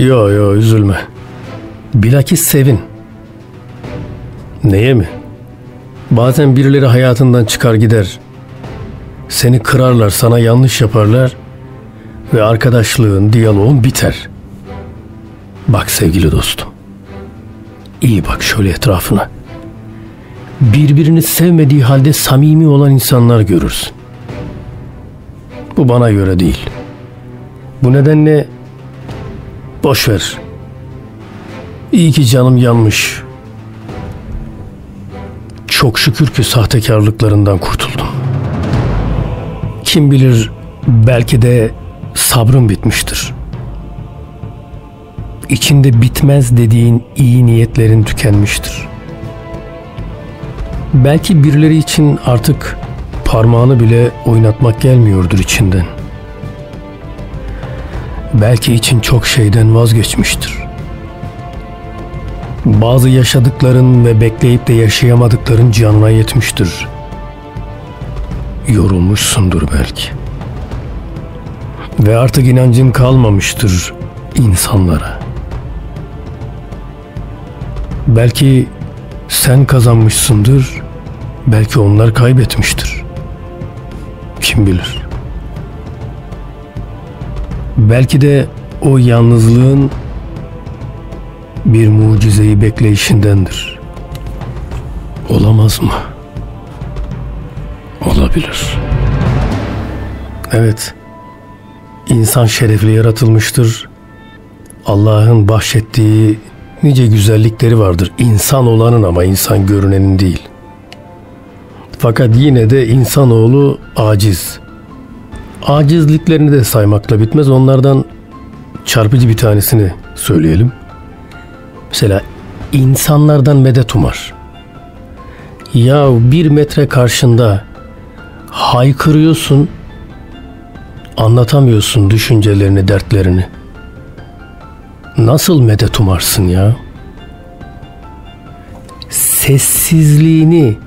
Yo yo üzülme. Bilakis sevin. Neye mi? Bazen birileri hayatından çıkar gider. Seni kırarlar, sana yanlış yaparlar ve arkadaşlığın, diyaloğun biter. Bak sevgili dostum. İyi bak şöyle etrafına. Birbirini sevmediği halde samimi olan insanlar görürsün. Bu bana göre değil. Bu nedenle boş ver. İyi ki canım yanmış. Çok şükür ki sahtekarlıklarından kurtuldum. Kim bilir belki de sabrım bitmiştir. İçinde bitmez dediğin iyi niyetlerin tükenmiştir. Belki birileri için artık parmağını bile oynatmak gelmiyordur içinden. Belki için çok şeyden vazgeçmiştir. Bazı yaşadıkların ve bekleyip de yaşayamadıkların canına yetmiştir. Yorulmuşsundur belki. Ve artık inancın kalmamıştır insanlara. Belki sen kazanmışsındır, belki onlar kaybetmiştir. Kim bilir? Belki de o yalnızlığın bir mucizeyi bekleyişindendir. Olamaz mı? Olabilir. Evet. İnsan şerefli yaratılmıştır. Allah'ın bahşettiği nice güzellikleri vardır. İnsan olanın ama insan görünenin değil. Fakat yine de insanoğlu aciz. Acizliklerini de saymakla bitmez. Onlardan çarpıcı bir tanesini söyleyelim. Mesela insanlardan medet umar. Ya bir metre karşında haykırıyorsun, anlatamıyorsun düşüncelerini, dertlerini. Nasıl medet umarsın ya? Sessizliğini,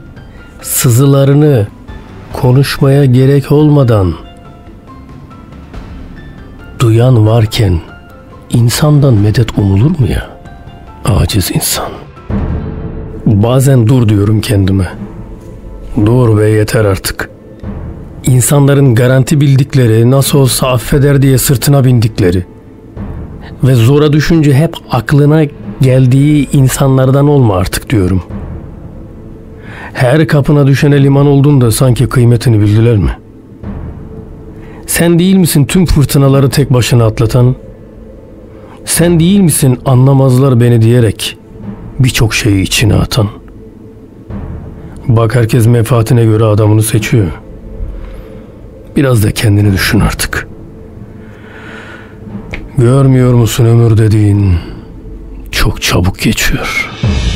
sızılarını konuşmaya gerek olmadan duyan varken insandan medet umulur mu ya? Aciz insan. Bazen dur diyorum kendime. Dur be yeter artık. İnsanların garanti bildikleri, nasıl olsa affeder diye sırtına bindikleri ve zora düşünce hep aklına geldiği insanlardan olma artık diyorum. Her kapına düşene liman oldun da sanki kıymetini bildiler mi? Sen değil misin tüm fırtınaları tek başına atlatan? Sen değil misin anlamazlar beni diyerek birçok şeyi içine atan? Bak herkes menfaatine göre adamını seçiyor. Biraz da kendini düşün artık. Görmüyor musun ömür dediğin çok çabuk geçiyor.''